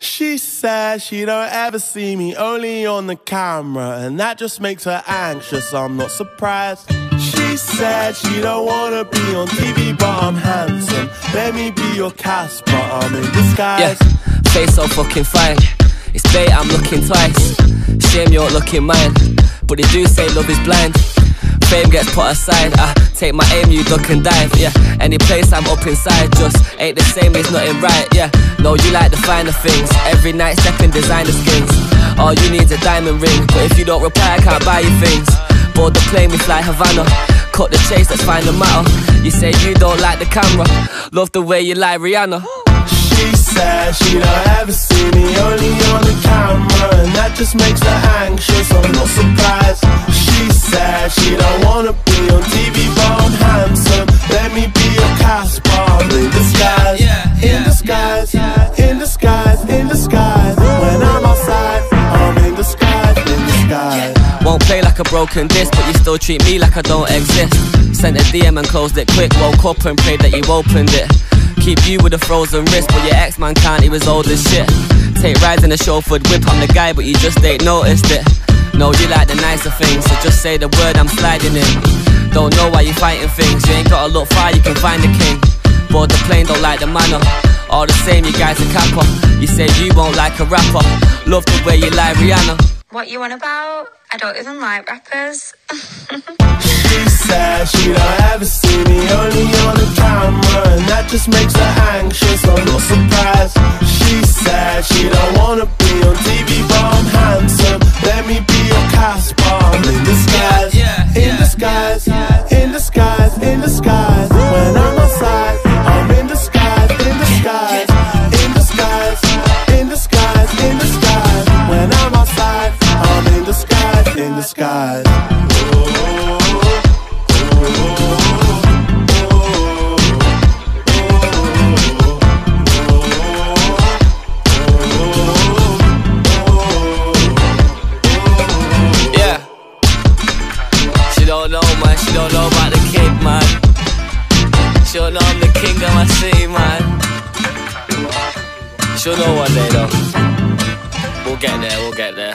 She says she don't ever see me, only on the camera, and that just makes her anxious. I'm not surprised. She said she don't wanna be on TV, but I'm handsome. Let me be your Casper, I'm in disguise. Yeah, face so fucking fine. It's bait, I'm looking twice. Shame you're looking mine, but they do say love is blind. Fame gets put aside. I take my aim, you duck and dive. Yeah, any place I'm up inside just ain't the same. It's nothing right. Yeah, no, you like the finer things. Every night stepping designer skins. All you need is a diamond ring, but if you don't reply, I can't buy you things. Board the plane, we fly Havana. Cut the chase, let's find the matter. You say you don't like the camera, love the way you like Rihanna. She said she don't ever see me, only on the camera, and that just makes her anxious. I'm not surprised. Like a broken disc, but you still treat me like I don't exist. Sent a DM and closed it quick, woke up and prayed that you opened it. Keep you with a frozen wrist, but your ex man can't, he was old as shit. Take rides in a chauffeured whip, I'm the guy, but you just ain't noticed it. No, you like the nicer things, so just say the word I'm sliding in. Don't know why you fighting things, you ain't gotta look far, you can find the king. Board the plane, don't like the manner. All the same, you guys are capper. You say you won't like a rapper. Love the way you like Rihanna. What you want about? I don't even like rappers. She said she don't ever see me, only on the and that just makes her show know one day, though. We'll get there, we'll get there.